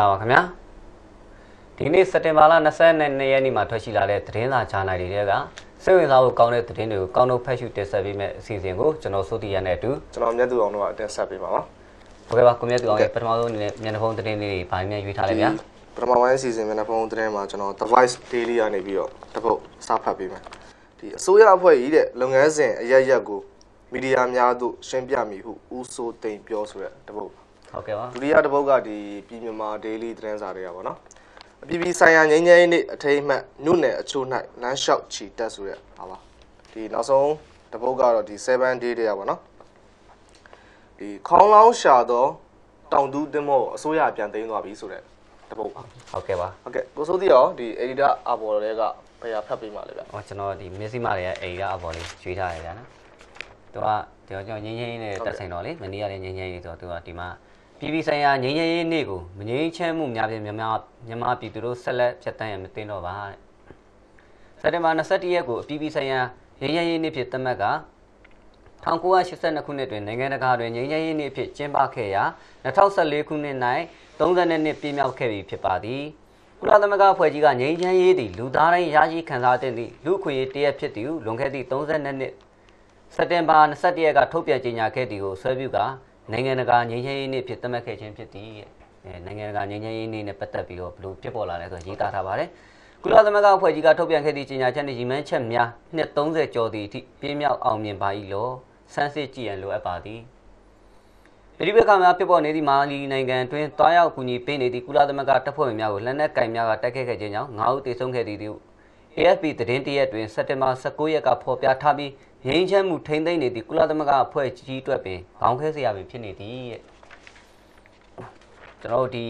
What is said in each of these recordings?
င်္ဂလာပါခင်ဗျာဒီနေ့စက်တင်ဘာလ22ရက်နေ့မှာထွက်ရှိလာတဲ့သတင်းစာဂျာနယ်တွေကစိတ်ဝင်စားဖို့ကောင်းတဲ့သတင်းတွေကိုကောင်းတော့ဖတ်ရှုတင်ဆက်ပေးမယ့်အစီအစဉ်ကိုကျွန်တော်စိုးတီရနဲ့အတူကျွန်တော်မြတ်သူအောင်တို့ကအတက်ဆက်ပေးပါပါဟုတ်ကဲ့ပါကွန်မြတ်သူအောင်ရဲ့ပထမဆုံးအနေနဲ့မျက်နှာဖုံးသတင်းလေးတွေဗားမြရွေးထားလိုက်ဗျာပထမပိုင်းအစီအစဉ်မျက်နှာဖုံးသတင်းမှာကျွန်တော် device daily ကနေပြီးတော့တစ်ပုတ်စဖတ်ပေးမယ်ဒီအစိုးရအဖွဲ့ကြီးတဲ့လုပ်ငန်းစဉ်အရက်ရက်ကိုမီဒီယာများသို့ရှင်းပြမိဟုဦးစိုးသိန်းပြောဆိုတဲ့တစ်ပုတ် ဟုတ်ကဲ့ပါဒုတိယတစ်ပုတ်ကဒီပြည်မြန်မာ daily သတင်းစာတွေကပေါ့နော်အပြည်ပြည်ဆိုင်ရာငြိမ်းချမ်းရေးနေ့အထိမ်းအမှတ်မြို့နယ်အချို့၌လမ်းလျှောက်ချီတက်ဆိုတဲ့ဟာပါဒီနောက်ဆုံးတစ်ပုတ်ကတော့ဒီ7 day တွေကပေါ့နော်ဒီခေါင်းလောင်းရှာတော့တောင်တူးတင်မောအစိုးရပြန်သိမ်းသွားပြီဆိုတဲ့တစ်ပုတ်ပါဟုတ်ကဲ့ပါဟုတ်ကဲ့ကိုစိုးသီရောဒီ editor အပေါ်တွေကဘယ်ဟာဖတ်ပေးမှလဲဗျဟောကျွန်တော်ဒီမျက်စိမတွေကအိဒါအပေါ်လေးရွေးထားရတယ်ဗျာနော်သူကဒီတော့ကျွန်တော်ငင်းငင်းနဲ့တက်ဆိုင်တော့လေမနေ့ကလည်းငင်းငင်းရေးဆိုတော့သူကဒီမှာ ပြည်ပြည်ဆိုင်ရာငင်းငင်းရေးနေ့ကိုမငင်းချမ်းမှုများဖြင့်မြန်မာမြန်မာပြည်သူတို့ဆက်လက်ဖြတ်တန်းရမသိတော့ပါတဲ့စက်တင်ဘာ21ရက်ကိုအပြည်ပြည်ဆိုင်ရာငင်းငင်းရေးနေ့ဖြစ်သတ်မှတ်က1982ခုနှစ်တွင်နိုင်ငံတကာတွင်ငြိမ်းချမ်းရေးနေ့အဖြစ်ကျင်းပခဲ့ရာ2014ခုနှစ်၌32နှစ်ပြည့်မြောက်ခဲ့ပြီဖြစ်ပါသည်ကုလသမဂ္ဂအဖွဲ့ကြီးကငြိမ်းချမ်းရေးသည်လူသားတိုင်းရရှိခံစားတဲ့သည့်လူ့အခွင့်အရေးတရက်ဖြစ်သည်ဟုလွန်ခဲ့သည့်32နှစ်စက်တင်ဘာ21ရက်ကထုတ်ပြန်ကြေညာခဲ့သည်ကိုဆွဲပြုက နိုင်ငံတကာငြိမ်းချမ်းရေးနေ့ဖြစ်သတ်မှတ်ခဲ့ခြင်းဖြစ်သည်တဲ့အဲနိုင်ငံတကာငြိမ်းချမ်းရေးနေ့နဲ့ပတ်သက်ပြီးတော့ဘယ်လိုဖြစ်ပေါ်လာလဲဆိုတော့ရေးသားထားပါတယ်ကုလသမဂ္ဂအဖွဲ့ကြီးကထုတ်ပြန်ခဲ့သည့်ကြေညာချက်နှင့်ရည်မှန်းချက်များနှစ်30ကျော်သည့်အထိပြင်းမြောက်အောင်မြင်ပါ၏လို့စမ်းစစ်ကြည့်ရန်လိုအပ်ပါသည်ပြည်ပခါများဖြစ်ပေါ်နေသည့်မာလီနိုင်ငံတွင်တွားရောက်ကူညီပေးနေသည့်ကုလသမဂ္ဂတပ်ဖွဲ့ဝင်များကိုလက်နက်ကင်များကတိုက်ခိုက်ခဲ့ခြင်းကြောင့်9ဦးသေဆုံးခဲ့သည်ဟု AFP သတင်းတရက်တွင်စက်တင်ဘာ19ရက်ကဖော်ပြထားပြီး ငြိမ်းချမ်းမှုထိန်းသိမ်းနေသည့်ကုလသမဂ္ဂအဖွဲ့ကြီးအတွက်ပင်ခေါင်းခဲစရာပင်ဖြစ်နေသည်တဲ့ကျွန်တော်တို့ဒီ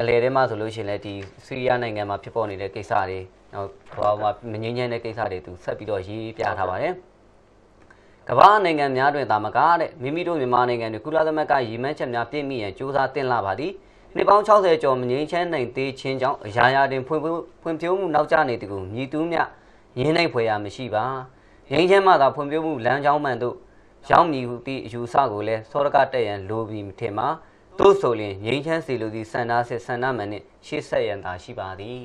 အလေထဲမှာဆိုလို့ရှိရင်လည်းဒီဆီးရီးယားနိုင်ငံမှာဖြစ်ပေါ်နေတဲ့ကိစ္စတွေနောက်ကမ္ဘာမှာမငြိမ်းချမ်းတဲ့ကိစ္စတွေသူဆက်ပြီးတော့ရေးပြထားပါတယ်ကမ္ဘာနိုင်ငံများတွင်သာမကတဲ့မိမိတို့မြန်မာနိုင်ငံတွင်ကုလသမဂ္ဂရည်မှန်းချက်များပြည့်မီရန်ကြိုးစားတင်လာပါသည်နှစ်ပေါင်း60ကျော်မငြိမ်းချမ်းနိုင်သေးခြင်းကြောင့်အရာရာတွင်ဖွံ့ဖွံ့ဖြိုးမှုနောက်ကျနေသည်ကိုမြည်သူမြရင်းနိုင်ဖွယ်ရာမရှိပါ ငြိမ်းချမ်းမှသာဖွံ့ဖြိုးမှုလမ်းကြောင်းမှန်သို့ရောက်မည်ဟုသည့်အယူဆကိုလည်းစောရကတက်ရန်လိုပြီးထင်မှာသို့ဆိုလျှင်ငြိမ်းချမ်းစေလိုသည့်စန္ဒစစ်စန္ဒမှန်နှင့်ရှေ့ဆက်ရန်သာရှိပါသည်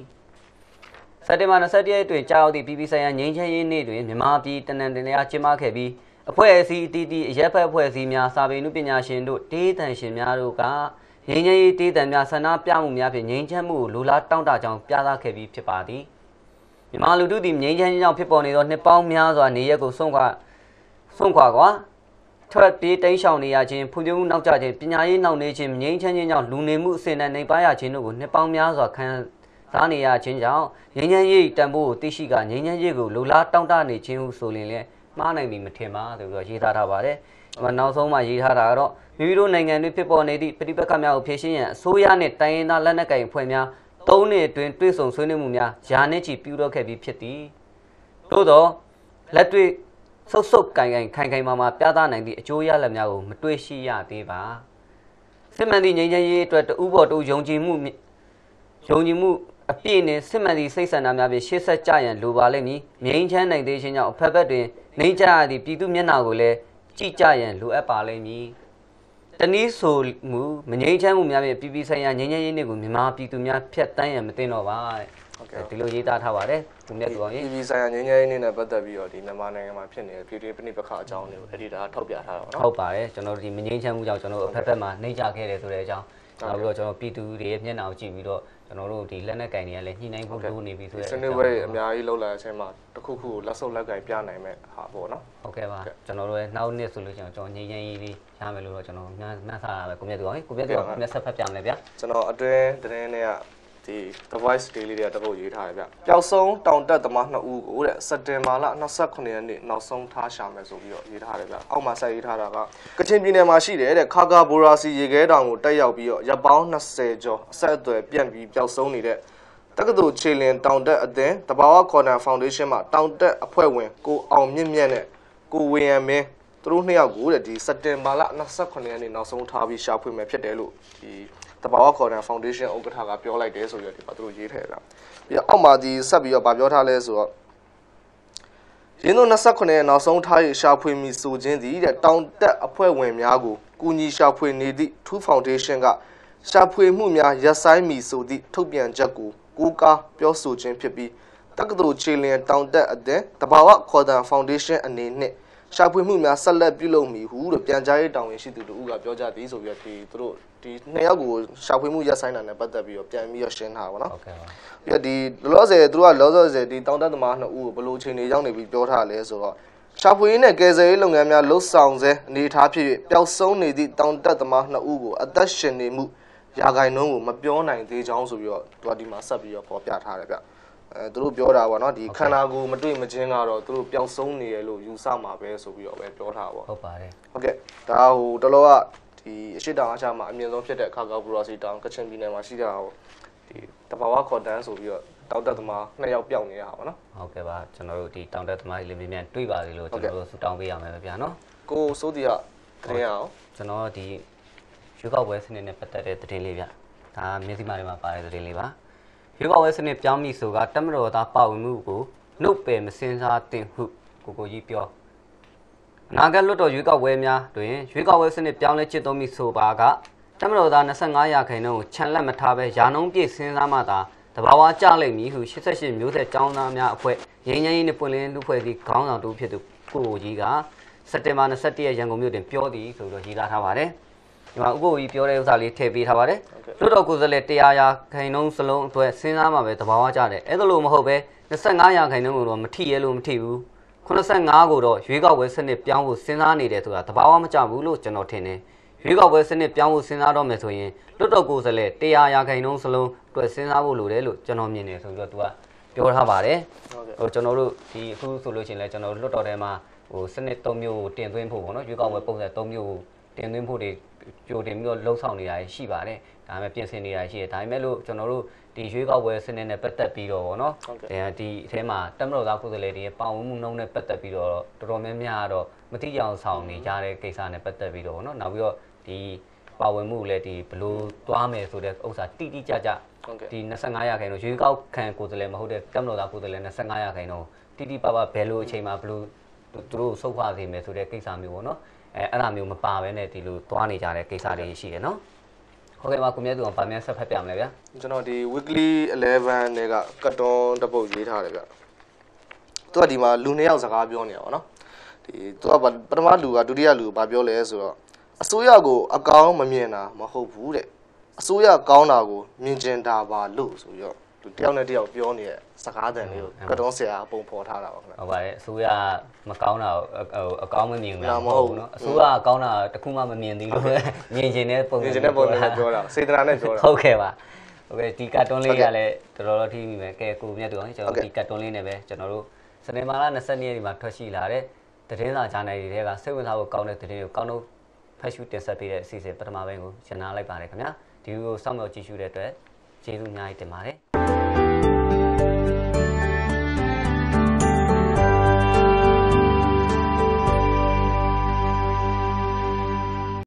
စက်တင်ဘာ27ရက်တွင်ကြာရောက်သည့်ပြည်ပဆိုင်ရာငြိမ်းချမ်းရေးနေ့တွင်မြန်မာပြည်တနင်္လာနေ့ကျင်းပခဲ့ပြီးအဖွဲ့အစည်းအတီးတီးအရက်ဖက်အဖွဲ့အစည်းများစာပေနုပညာရှင်တို့တေးတန်ရှင်များတို့ကငြိမ်းချမ်းရေးတေးတန်များဆန္ဒပြမှုများဖြင့်ငြိမ်းချမ်းမှုကိုလူလားတောင်းတကြောင်းပြသခဲ့ပြီးဖြစ်ပါသည် မြန်မာလူထုသည်ငြိမ်းချမ်းရေးကြောင့်ဖြစ်ပေါ်နေသောနှစ်ပေါင်းများစွာနေရက်ကိုဆုံးခွာဆုံးခွာကွာထွက်ပြေးတိမ်းရှောင်နေရခြင်းဖွံ့ဖြိုးမှုနောက်ကျခြင်းပညာရေးနှောင့်နှေးခြင်းငြိမ်းချမ်းခြင်းကြောင့်လူနေမှုအဆင့်နဲ့နေပါရခြင်းတို့ကိုနှစ်ပေါင်းများစွာခံစားနေရခြင်းကြောင့်ငြိမ်းချမ်းရေးတန်ဖိုးကိုသိရှိကငြိမ်းချမ်းရေးကိုလူလားတောင်းတနေခြင်းဟုဆိုရင်လည်းမှားနိုင်ပြီမထင်ပါဆိုပြီးတော့ရေးထားထားပါတယ်။အမနောက်ဆုံးမှရေးထားတာကတော့မိမိတို့နိုင်ငံတွေဖြစ်ပေါ်နေသည့်ပြည်ပခတ်များကိုဖြည့်ရှင်းရန်အစိုးရနှင့်တိုင်းရင်းသားလက်နက်ကိုင်အဖွဲ့များ သုံးနှစ်အတွင်းတွဲဆုံဆွေးနွေးမှုများယာနဲ့ချီပြုလုပ်ခဲ့ပြီးဖြစ်သည်။သို့သောလက်တွေ့ဆုပ်ဆုပ်ကန်ကန်ခိုင်ခိုင်မာမာပြသနိုင်သည့်အကျိုးရလဒ်များကိုမတွေ့ရှိရသေးပါ။စစ်မှန်သည့်ငြိမ်းချမ်းရေးအတွက်တူဘော်တူယုံကြည်မှုယုံကြည်မှုအပြည့်နဲ့စစ်မှန်သည့်စိတ်ဆန္ဒများဖြင့်ရှေ့ဆက်ကြရန်လိုပါလိမ့်မည်။ငြိမ်းချမ်းနိုင်သေးခြင်းကြောင့်အဖက်ဖက်တွင်နေကြရသည့်ပြည်သူမျက်နှာကိုလည်းကြည့်ကြရန်လိုအပ်ပါလိမ့်မည်။ တနည်းဆိုမူမငြိမ်းချမ်းမှုများဖြင့်ပြည်ပဆိုင်ရာငြိမ်းချမ်းရေးနေ့ကိုမြန်မာပြည်သူများဖျက်တမ်းရန်မသိတော့ပါတဲ့။ဟုတ်ကဲ့ဒီလိုရေးသားထားပါတယ်။ဒီမြတ်သူအောင်ရေပြည်ပြည်ဆိုင်ရာငြိမ်းချမ်းရေးနေ့နဲ့ပတ်သက်ပြီးတော့ဒီမြန်မာနိုင်ငံမှာဖြစ်နေတဲ့ပြည်တွင်းပဋိပက္ခအကြောင်းတွေကို editor ထောက်ပြထားတာပါနော်ဟုတ်ပါတယ်ကျွန်တော်တို့ဒီမငြိမ်းချမ်းမှုကြောင့်ကျွန်တော်တို့အဖက်ဖက်မှာနှိမ့်ချခဲ့တယ်ဆိုတဲ့အကြောင်းနောက်ပြီးတော့ကျွန်တော်ပြည်သူတွေရဲ့မျက်နှာကိုကြည့်ပြီးတော့ ကျွန်တော်တို့ဒီလက်နက်ကင်တွေကလည်းညှိနှိုင်းဖို့လိုနေပြီဆိုတဲ့ဆွေးနွေးပွဲတွေအများကြီးလှုပ်လာတဲ့အချိန်မှာတစ်ခုခုကိုလက်စုပ်လက်ကင်ပြနိုင်မဲ့ဟာပေါ့နော်ဟုတ်ကဲ့ပါကျွန်တော်တို့ရဲ့နောက်နှစ်ဆိုလို့ကျွန်တော်ငြိမ်းချမ်းရေးလေးရမယ်လို့တော့ကျွန်တော်နှမ်းနှမ်းစားရပဲကိုမြတ်သူအောင်ကိုမြတ်သူအောင်မျက်ဆက်ဖက်ပြမယ်ဗျာကျွန်တော်အတွင်းသတင်းတွေက ဒီ device daily တွေကတပုတ်ရေးထားတယ်ဗျပျောက်ဆုံးတောင်တက်သမား2ဦးကိုတဲ့စက်တင်ဘာလ29ရက်နေ့နောက်ဆုံးထားရှာမယ်ဆိုပြီးတော့ရေးထားတယ်ဗျအောက်မှာဆက်ရေးထားတာကကချင်ပြည်နယ်မှာရှိတယ်တဲ့ခါကာဘိုရာစီရေခဲတောင်ကိုတက်ရောက်ပြီးတော့ရပ်ပေါင်း20ကျော်အဆက်အသွယ်ပြန့်ပြီးပျောက်ဆုံးနေတဲ့တက္ကသိုလ်ခြေလင်တောင်တက်အသင်းတဘာဝကော်နာဖောင်ဒေးရှင်းမှာတောင်တက်အဖွဲ့ဝင်ကိုအောင်မြင့်မြတ်နဲ့ကိုဝေယံမင်းသူတို့နှစ်ယောက်ကိုတဲ့ဒီစက်တင်ဘာလ29ရက်နေ့နောက်ဆုံးထားပြီးရှာဖွေမယ်ဖြစ်တယ်လို့ဒီ တဘာဝကော်နာဖောင်ဒေးရှင်းဥက္ကဋ္ဌကပြောလိုက်တယ်ဆိုပြီးတော့ဒီမှာသူတို့ရေးထည့်တာပြီးတော့အောက်မှာဒီဆက်ပြီးတော့ဗာပြောထားလဲဆိုတော့ရင်းတို့29ရက်နောက်ဆုံးထားရရှာဖွေမီဆိုခြင်းသည်တဲ့တောင်တက်အဖွဲ့ဝင်များကိုကူညီရှာဖွေနေသည့်2 Foundation ကရှာဖွေမှုများရပ်ဆိုင်းမည်ဆိုသည့်ထုတ်ပြန်ချက်ကိုကိုးကားပြောဆိုခြင်းဖြစ်ပြီးတက္ကသိုလ်ခြေလျင်တောင်တက်အသင်းတဘာဝခေါ်တန်ဖောင်ဒေးရှင်းအနေနဲ့ ရှာဖွေမှုများဆက်လက်ပြုလုပ်မည်ဟုလို့ပြန်ကြားရေးတာဝန်ရှိသူတို့ကပြောကြသည်ဆိုပြီးတော့ဒီသူတို့ဒီနှစ်ယောက်ကိုရှာဖွေမှုရပ်ဆိုင်းတာနဲ့ပတ်သက်ပြီးတော့ပြန်ပြီးတော့ရှင်းထားပါတော့ဟုတ်ကဲ့ပါပြီးတော့ဒီလောလောဆယ်သူတို့ကလောလောဆယ်ဒီတောင်တက်သမားနှစ်ဦးကိုဘယ်လိုချိန်နေရောက်နေပြီးပြောထားလဲဆိုတော့ရှာဖွေရေးနဲ့ကယ်ဆယ်ရေးလုပ်ငန်းများလှုပ်ဆောင်စေအနေထားဖြစ်၍ပျောက်ဆုံးနေသည့်တောင်တက်သမားနှစ်ဦးကိုအသက်ရှင်နေမှုရာဂိုင်နှုန်းကိုမပြောနိုင်သေးကြောင်းဆိုပြီးတော့သူကဒီမှာဆက်ပြီးတော့ပေါ်ပြထားတယ်ဗျ အဲသူတို့ပြောတာပေါ့နော်ဒီခန္ဓာကိုယ်မတွေ့မချင်းကတော့သူတို့ပျောက်ဆုံးနေရလို့ယူဆမှာပဲဆိုပြီးတော့ပဲပြောထားပါဟုတ်ပါတယ်ဟုတ်ကဲ့ဒါဟိုတလောကဒီအရှိတောင်အချာမှာအမြင့်ဆုံးဖြစ်တဲ့ခါကောက်ဘရိုစီတောင်ကချင်ပြည်နယ်မှာရှိတာဟိုဒီတဘာဝခေါ်တန်းဆိုပြီးတော့တောက်တက်သမားနှစ်ယောက်ပျောက်နေတာပါနော်ဟုတ်ကဲ့ပါကျွန်တော်တို့ဒီတောင်တက်သမားကြီးလေးမြန်မြန်တွေ့ပါလေလို့ကျွန်တော်တို့ဆူတောင်းပေးရမယ်ဗျာနော်ကိုစိုးတီကတရင်အောင်ကျွန်တော်ဒီရွေးကောက်ပွဲစနစ်နဲ့ပတ်သက်တဲ့သတင်းလေးဗျဒါမျက်စိမှတွေမှာပါတဲ့သတင်းလေးပါ ရွေးကောက်ပွဲစနစ်ပြောင်းပြီဆိုကတမတော်သားပါဝင်မှုကိုနှုတ်ပယ်မစင်စားသင့်ဟုကိုကိုကြီးပြောအနာဂတ်လွတ်တော်ရွေးကောက်ပွဲများတွင်ရွေးကောက်ပွဲစနစ်ပြောင်းလဲချစ်သုံးပြီဆိုပါကတမတော်သား25ရာခိုင်နှုန်းကိုခြံလက်မထားဘဲယာနှုံးပြည့်စင်စားမှသာတဘာဝကြလိမ့်မည်ဟု88မျိုးဆက်ចောင်းသားများအဖွဲ့ရင်းရင်းနဲ့ပွင့်လင်းလူဖွဲ့စည်းခေါင်းဆောင်တူဖြစ်သူကိုကိုကြီးကစက်တင်ဘာ21ရက်ရန်ကုန်မြို့တွင်ပြောသည်ဆိုတော့ရေးသားထားပါတယ် ဒီမှာဥပ္ပိုလ်ကြီးပြောတဲ့ဥစ္စာလေးထည့်ပေးထားပါတယ်လွတ်တော်ကိုယ်စားလှယ်100ရာခိုင်နှုန်းစလုံးအတွက်စဉ်းစားမှာပဲတဘာဝကြတယ်အဲ့ဒါလို့မဟုတ်ပဲ25ရာခိုင်နှုန်းကိုတော့မထိရဲလို့မထိဘူး85ကိုတော့ရွေးကောက်ပွဲစနစ်ပြောင်းဖို့စဉ်းစားနေတယ်ဆိုတာတဘာဝမကြဘူးလို့ကျွန်တော်ထင်တယ်ရွေးကောက်ပွဲစနစ်ပြောင်းဖို့စဉ်းစားတော့မယ်ဆိုရင်လွတ်တော်ကိုယ်စားလှယ်100ရာခိုင်နှုန်းစလုံးအတွက်စဉ်းစားဖို့လိုတယ်လို့ကျွန်တော်မြင်တယ်ဆိုပြီးတော့သူကပြောထားပါတယ်ဟုတ်ကဲ့ဟိုကျွန်တော်တို့ဒီအခုဆိုလို့ရှိရင်လည်းကျွန်တော်တို့လွတ်တော်ထဲမှာဟိုစနစ်၃မျိုးကိုတင်သွင်းဖို့ပေါ့နော်ရွေးကောက်ပွဲပုံစံ၃မျိုးကို တင်သွင်းဖို့တွေကြိုတင်ပြီးတော့လှုံ့ဆော်နေတာရှိပါတယ်ဒါပေမဲ့ပြင်ဆင်နေတာရှိတယ်ဒါပေမဲ့လို့ကျွန်တော်တို့ဒီရွေးကောက်ပွဲစနစ်နဲ့ပတ်သက်ပြီးတော့ပေါ့နော်ဟုတ်ကဲ့အဲဒီအထဲမှာတက်မတော်သားကိုယ်စားလှယ်တွေရဲ့ပါဝင်မှုနှုန်းနဲ့ပတ်သက်ပြီးတော့တော်တော်များများကတော့မတိကျအောင်ဆောင်နေကြတဲ့ကိစ္စနဲ့ပတ်သက်ပြီးတော့ပေါ့နော်နောက်ပြီးတော့ဒီပါဝင်မှုလည်းဒီဘလို့သွားမယ်ဆိုတဲ့ဥစ္စာတိတိကျကျဟုတ်ကဲ့ဒီ25ရာခိုင်နှုန်းရွေးကောက်ခံကိုယ်စားလှယ်မဟုတ်တဲ့တက်မတော်သားကိုယ်စားလှယ်25ရာခိုင်နှုန်းတိတိပပဘယ်လိုအချိန်မှာဘယ်လိုသူတို့စုပ်ခွာစေမယ်ဆိုတဲ့ကိစ္စမျိုးပေါ့နော် အဲအဲ့ဒါမျိုးမပါဘဲနဲ့ဒီလိုသွားနေကြတဲ့ကိစ္စတွေရှိတယ်နော်ဟုတ်ကဲ့ပါကိုမြတ်သူအောင်ဗာမြန်ဆက်ဖက်ပြမလဲဗျာကျွန်တော်ဒီ weekly 11တွေကကတ်တွန်းတစ်ပုတ်ရေးထားတယ်ဗျသူကဒီမှာလူနှစ်ယောက်စကားပြောနေတာပေါ့နော်ဒီသူကပထမလူကဒုတိယလူကဘာပြောလဲဆိုတော့အစိုးရကိုအကောင်းမမြင်တာမဟုတ်ဘူးတဲ့အစိုးရကောင်းတာကိုမြင်ကျင်တာပါလို့ဆိုပြီးတော့သူ တယောက်နဲ့တယောက်ပြောနေတဲ့စကားတန်လေးကိုကတ်တွန်းဆရာပုံဖော်ထားတာပါခင်ဗျဟုတ်ပါတယ်အစိုးရမကောင်းတာကိုဟိုအကောင်းမမြင်ဘူးဒါလားမမဟုတ်ဟုတ်ဘူးဘူးနော်အစိုးရကကောင်းတာတခုမှမမြင်သေးလို့မြင်ချင်တဲ့ပုံမြင်ကျင်တဲ့ပုံနဲ့ပြောတာစေတနာနဲ့ပြောတာဟုတ်ကဲ့ပါဟုတ်ကဲ့ဒီကတ်တွန်းလေးကလည်းတော်တော်တော်ထိမိမယ်ကဲကိုမြတ်သူအောင်ကျွန်ဟုတ်ကဲ့တော်ဒီကတ်တွန်းလေးနဲ့ပဲကျွန်တော်တို့စနေမာလာ22ရက်နေ့မှာထွက်ရှိလာတဲ့သတင်းစာဂျာနယ်တွေထဲကစိတ်ဝင်စားဖို့ကောင်းတဲ့သတင်းတွေကိုကောင်းတော့ဖက်ရှူတင်ဆက်ပေးတဲ့အစီအစဉ်ပထမပိုင်းကိုရှင်းနာလိုက်ပါတယ်ခင်ဗျာဒီကိုစောင့်မျှော်ကြည့်ရှုတဲ့အတွက်ကျေးဇူးအများကြီးတင်ပါတယ်